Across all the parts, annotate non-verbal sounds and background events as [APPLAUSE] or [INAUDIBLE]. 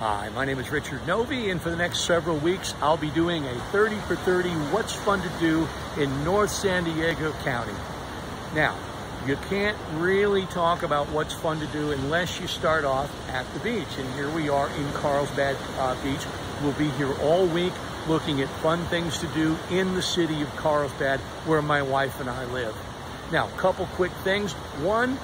Hi, my name is Richard Novey, and for the next several weeks, I'll be doing a 30 for 30 What's Fun to Do in North San Diego County. Now, you can't really talk about what's fun to do unless you start off at the beach. And here we are in Carlsbad uh, Beach. We'll be here all week looking at fun things to do in the city of Carlsbad where my wife and I live. Now, a couple quick things. One,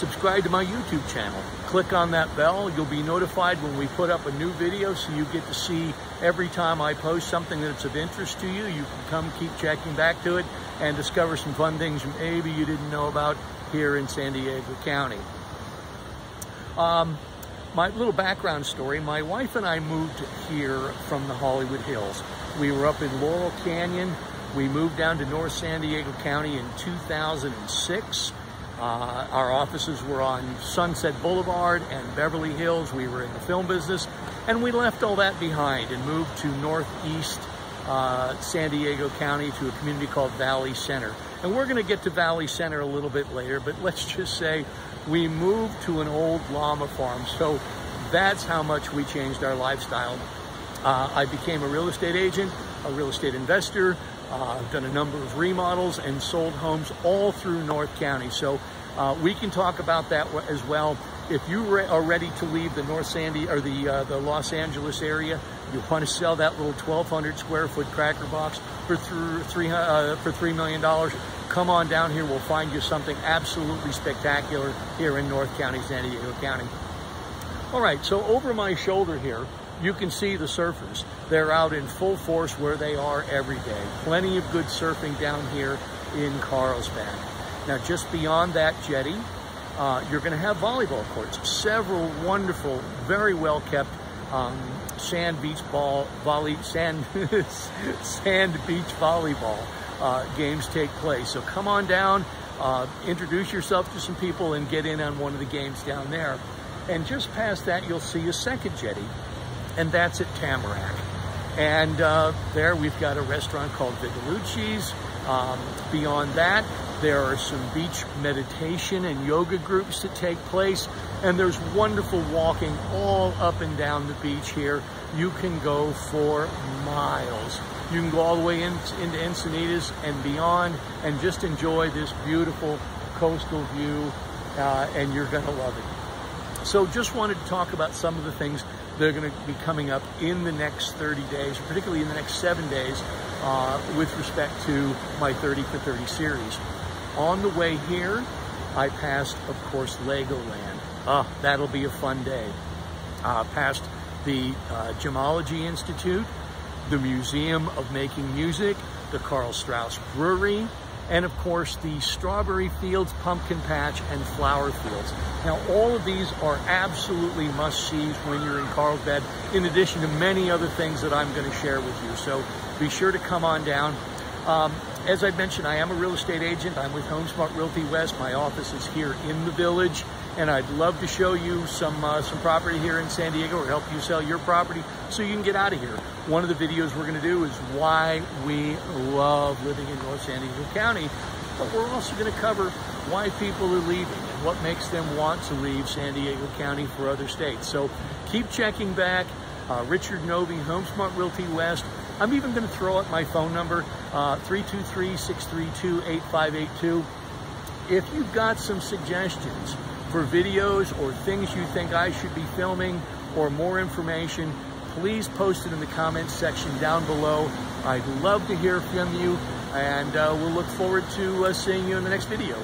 subscribe to my YouTube channel. Click on that bell. You'll be notified when we put up a new video so you get to see every time I post something that's of interest to you. You can come keep checking back to it and discover some fun things maybe you didn't know about here in San Diego County. Um, my little background story, my wife and I moved here from the Hollywood Hills. We were up in Laurel Canyon. We moved down to North San Diego County in 2006. Uh, our offices were on Sunset Boulevard and Beverly Hills. We were in the film business, and we left all that behind and moved to Northeast uh, San Diego County to a community called Valley Center. And we're going to get to Valley Center a little bit later, but [LAUGHS] let's just say we moved to an old llama farm. So that's how much we changed our lifestyle. Uh, I became a real estate agent, a real estate investor, uh, I've done a number of remodels and sold homes all through North County. So uh, we can talk about that as well. If you re are ready to leave the North Sandy or the uh, the Los Angeles area, you want to sell that little 1,200 square foot cracker box for three uh, for three million dollars. Come on down here. We'll find you something absolutely spectacular here in North County, San Diego County. All right, so over my shoulder here, you can see the surfers. They're out in full force where they are every day. Plenty of good surfing down here in Carlsbad. Now, just beyond that jetty, uh, you're going to have volleyball courts. Several wonderful, very well kept um, sand beach ball volley sand [LAUGHS] sand beach volleyball uh, games take place. So come on down, uh, introduce yourself to some people, and get in on one of the games down there. And just past that, you'll see a second jetty and that's at Tamarack. And uh, there we've got a restaurant called Vigilucci's. Um, beyond that, there are some beach meditation and yoga groups that take place. And there's wonderful walking all up and down the beach here. You can go for miles. You can go all the way in, into Encinitas and beyond and just enjoy this beautiful coastal view. Uh, and you're going to love it. So just wanted to talk about some of the things that are going to be coming up in the next 30 days, particularly in the next seven days, uh, with respect to my 30 for 30 series. On the way here, I passed, of course, Legoland. Ah, that'll be a fun day. Uh, past the uh, Gemology Institute, the Museum of Making Music, the Karl Strauss Brewery, and of course the strawberry fields, pumpkin patch, and flower fields. Now all of these are absolutely must-sees when you're in Carlsbad, in addition to many other things that I'm going to share with you. So be sure to come on down. Um, as I mentioned, I am a real estate agent. I'm with HomeSmart Realty West. My office is here in the village, and I'd love to show you some uh, some property here in San Diego or help you sell your property so you can get out of here. One of the videos we're going to do is why we love living in North San Diego County, but we're also going to cover why people are leaving and what makes them want to leave San Diego County for other states. So keep checking back. Uh, Richard Novey, HomeSmart Realty West. I'm even going to throw out my phone number, 323-632-8582. Uh, if you've got some suggestions for videos or things you think I should be filming or more information, please post it in the comments section down below. I'd love to hear from you, and uh, we'll look forward to uh, seeing you in the next video.